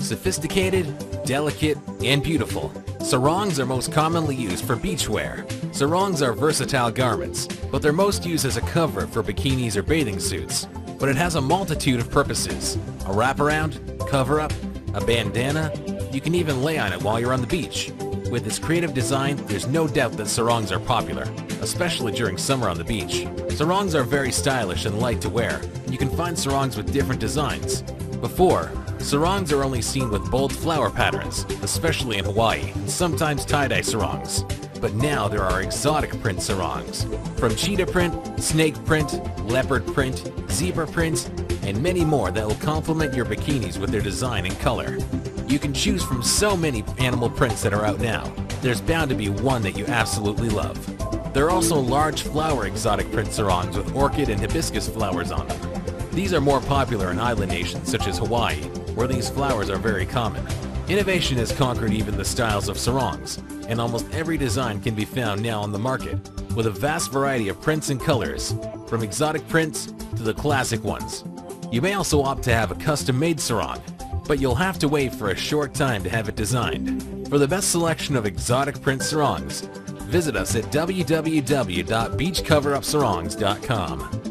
Sophisticated, delicate, and beautiful, sarongs are most commonly used for beachwear. Sarongs are versatile garments, but they're most used as a cover for bikinis or bathing suits. But it has a multitude of purposes. A wraparound, cover-up, a bandana, you can even lay on it while you're on the beach. With its creative design, there's no doubt that sarongs are popular, especially during summer on the beach. Sarongs are very stylish and light to wear, you can find sarongs with different designs. Before, sarongs are only seen with bold flower patterns, especially in Hawaii, and sometimes tie-dye sarongs. But now there are exotic print sarongs. From cheetah print, snake print, leopard print, zebra print, and many more that will complement your bikinis with their design and color. You can choose from so many animal prints that are out now. There's bound to be one that you absolutely love. There are also large flower exotic print sarongs with orchid and hibiscus flowers on them. These are more popular in island nations such as Hawaii, where these flowers are very common. Innovation has conquered even the styles of sarongs, and almost every design can be found now on the market, with a vast variety of prints and colors, from exotic prints to the classic ones. You may also opt to have a custom-made sarong, but you'll have to wait for a short time to have it designed. For the best selection of exotic print sarongs, visit us at www.beachcoverupsarongs.com.